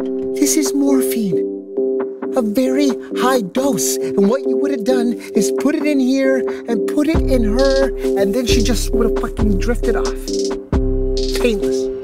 This is morphine. A very high dose. And what you would have done is put it in here and put it in her, and then she just would have fucking drifted off. Painless.